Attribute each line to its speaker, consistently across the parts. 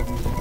Speaker 1: Yeah.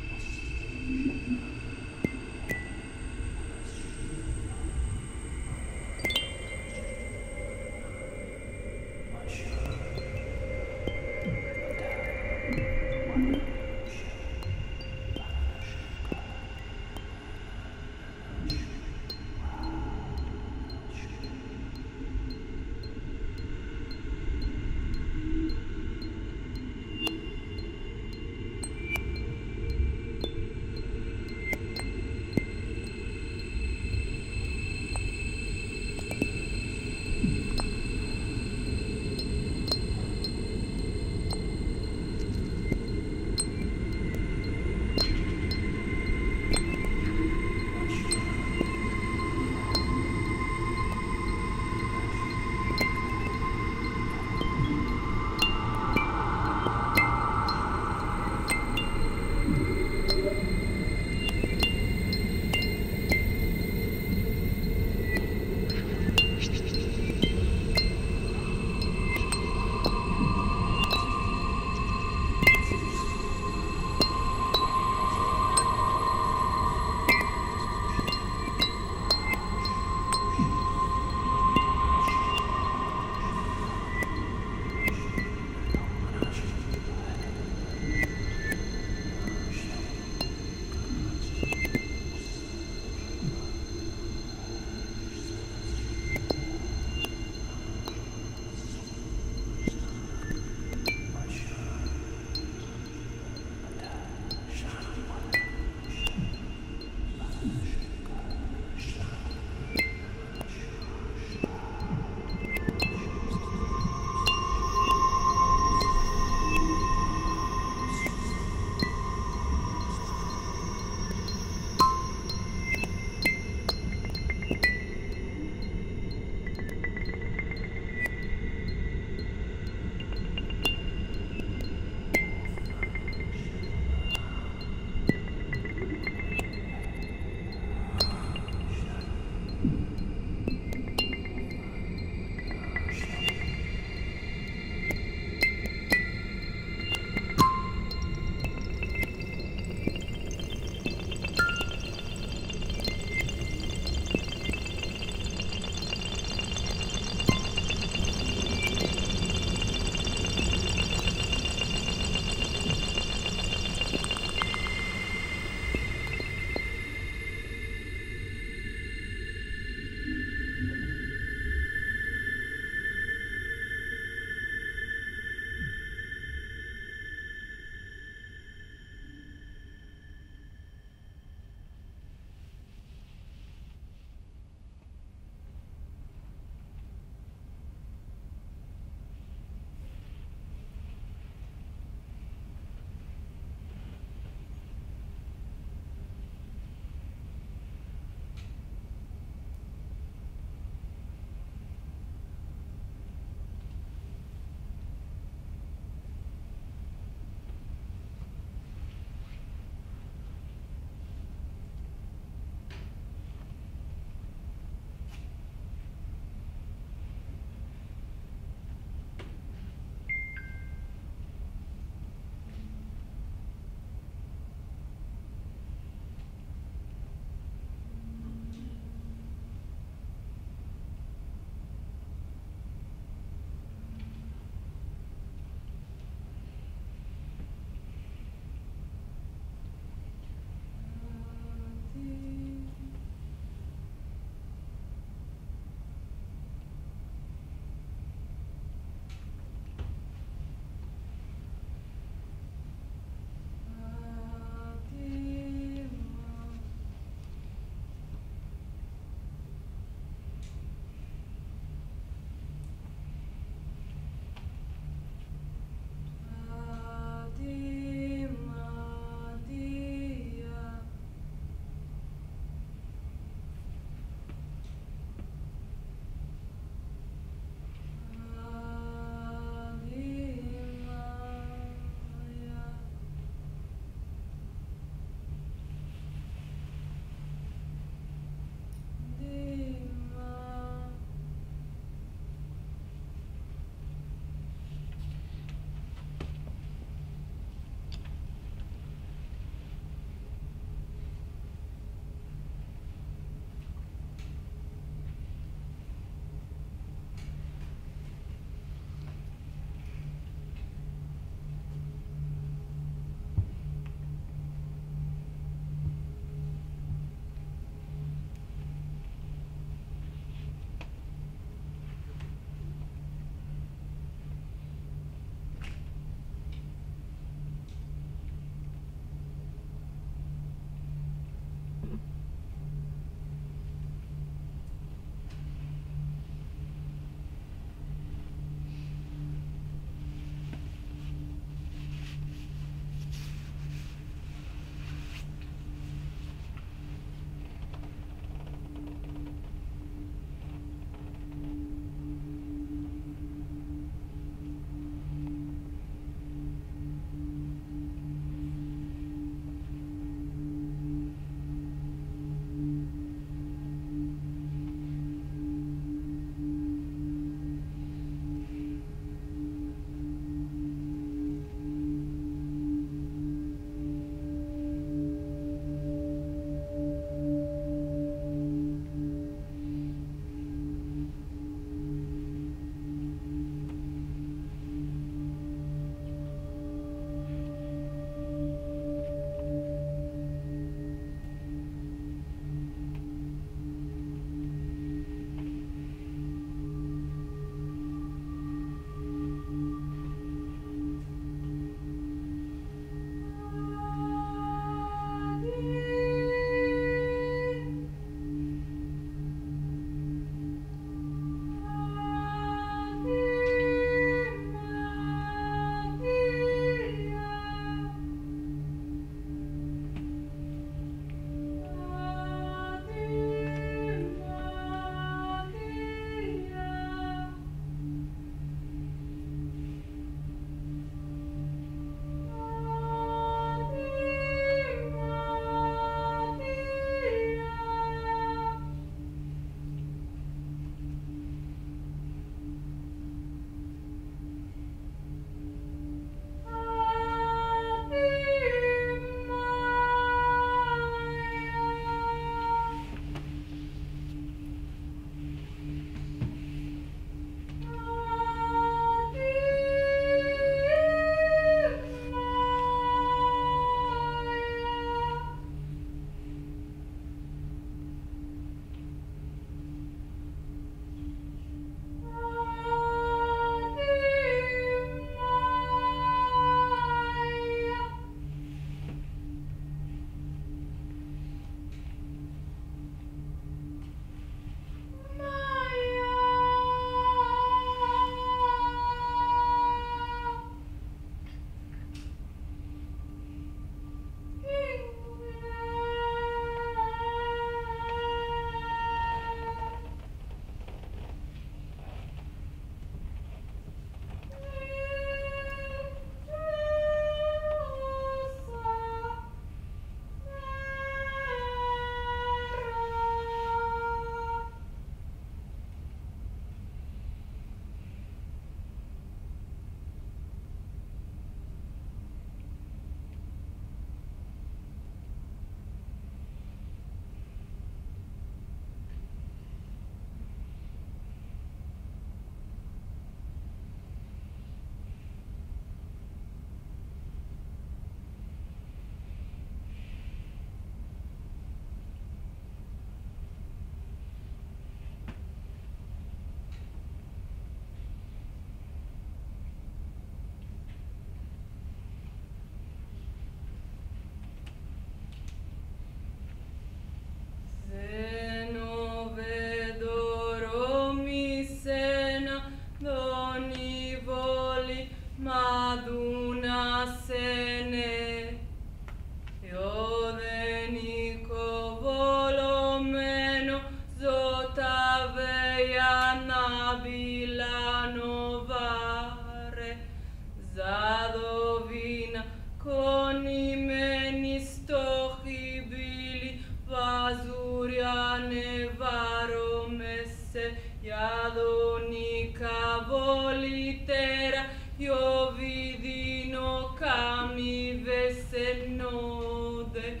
Speaker 1: Volitera, io vidino cami vesse node,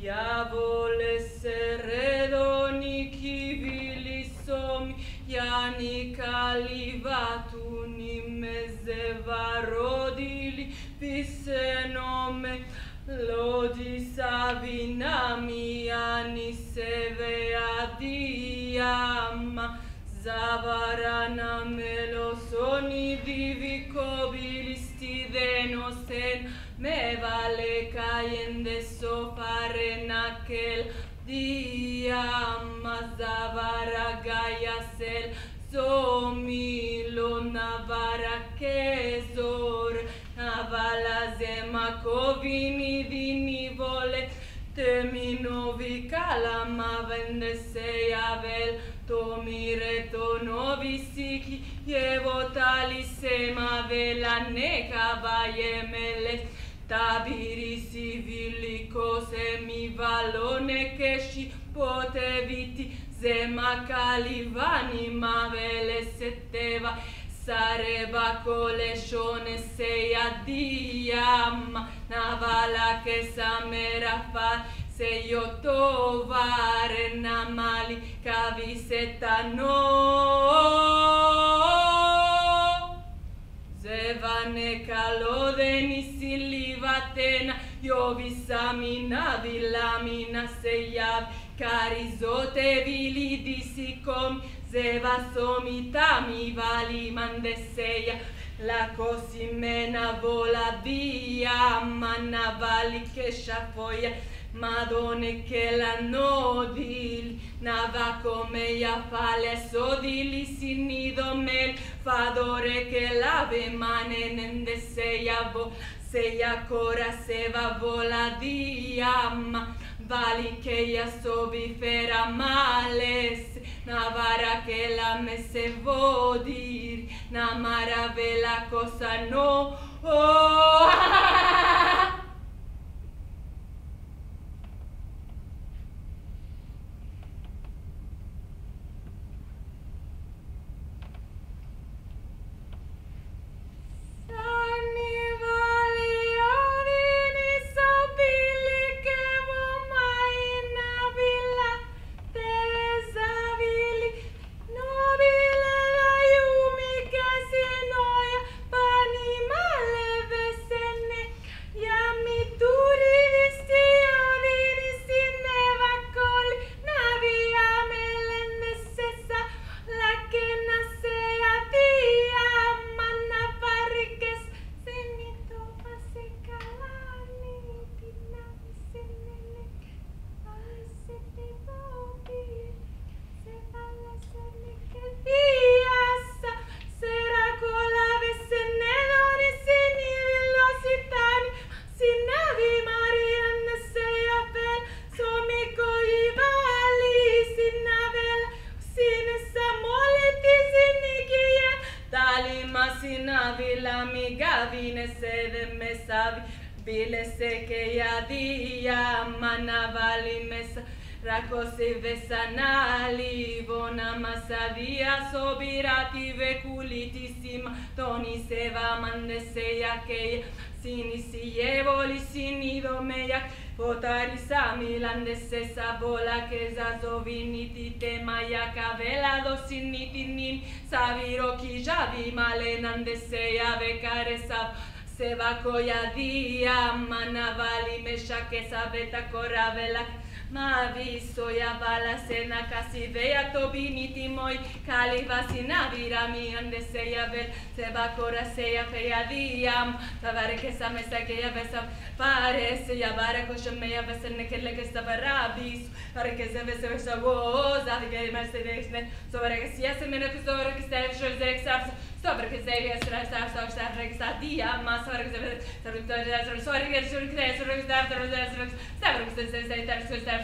Speaker 1: ja volesse redoni kivili somi, ja nikalivatu ni meze varodili, visse nome, lodi savinami, ani seve adiama, Zavarana melosoni divico bilisti denosen me vale cayende sofare naquel dia mazavara gaya sel somilo navara kesor navala zema kovini dini vole Teminovi kalama vendese avel To mireto novi siki, evo tali sema vela neka vajemeles, Tabiri si vili mi valone keši poteviti, zema kalivani mavele se teva, Sareba kolešone se jadijama, navala ke samera Se io tovare na mali kaviseta no Zevane kalo denisi livatena Jovisamina vilamina se jav Karizote vili disikom Zevasomita mi vali mandeseja La cosimena vola via, ma navali che sciafoia Madone che la nodili Nava come fale sodili sinido mel. Fadore che lave mane nendeseia vo Seia cora seva vola diamma Vali che ya sobi fera males Navara che la me se vodir Namara vela cosa no. Oh, πάλι μα συνάδειλα, μην σε δε με σάβει. Μπήλεσε και η αδεία, μα να βάλει μέσα. Ρακώσε δε σαν άλλη, βόνα μα αδεία. Σοπειρά τη βεκούλη τη σήμα, τον εισέβα, μαντεσέ, για και η συνησυγεύολη συνειδωμένη. Potari sami landese sabola che zazoviniti te maia cavela do siniti nin, saviro ki javi male nandeseia vecare sab, Seva koya dia manavali mesha que sabeta coravela Ma visto ya bala sena casi vea tobiniti moi Kali vasina vira mi ande seya vel Seva cora seya feya diam Tavare que sa mesa que ya besa Parece ya bara kosha meya besa nekele que sa barabis Pare que se besa besa woza Que me se desne Sobre que si hace menos que sobre que se yo zerek sapsa Stopper que sei essa essa essa essa essa dia mas saber que se sabe que essa só que que essa que se se